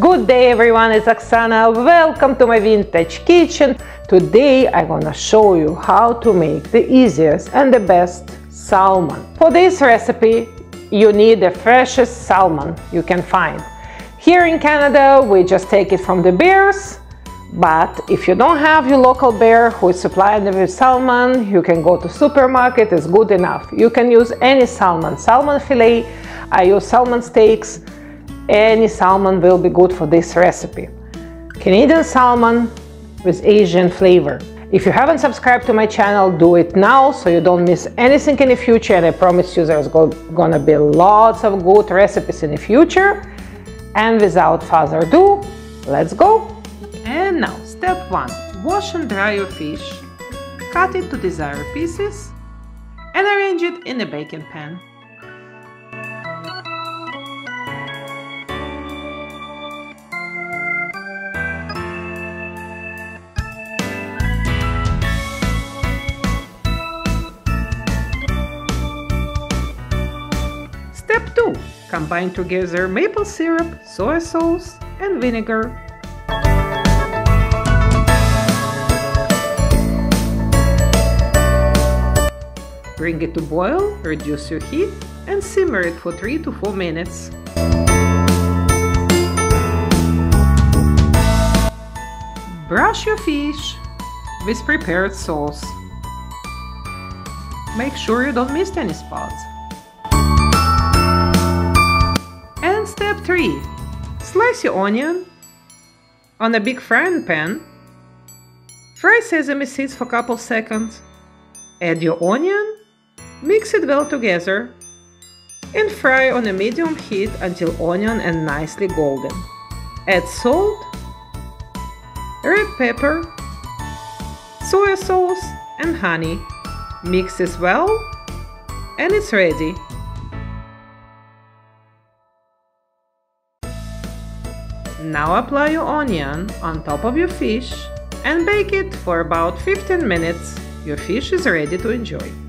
Good day everyone, it's Oksana. Welcome to my vintage kitchen. Today I'm gonna show you how to make the easiest and the best salmon. For this recipe you need the freshest salmon you can find. Here in Canada we just take it from the bears but if you don't have your local bear who is supplying with salmon, you can go to supermarket, it's good enough. You can use any salmon, salmon fillet, I use salmon steaks, any salmon will be good for this recipe. Canadian salmon with Asian flavor. If you haven't subscribed to my channel, do it now so you don't miss anything in the future and I promise you there's gonna be lots of good recipes in the future. And without further ado, let's go! And now, step 1. Wash and dry your fish. Cut it to desired pieces and arrange it in a baking pan. Step 2. Combine together maple syrup, soy sauce and vinegar. Bring it to boil, reduce your heat and simmer it for 3 to 4 minutes. Brush your fish with prepared sauce. Make sure you don't miss any spots. Step 3. Slice your onion on a big frying pan. Fry sesame seeds for a couple seconds. Add your onion, mix it well together and fry on a medium heat until onion and nicely golden. Add salt, red pepper, soy sauce and honey. Mix this well and it's ready. Now apply your onion on top of your fish and bake it for about 15 minutes. Your fish is ready to enjoy.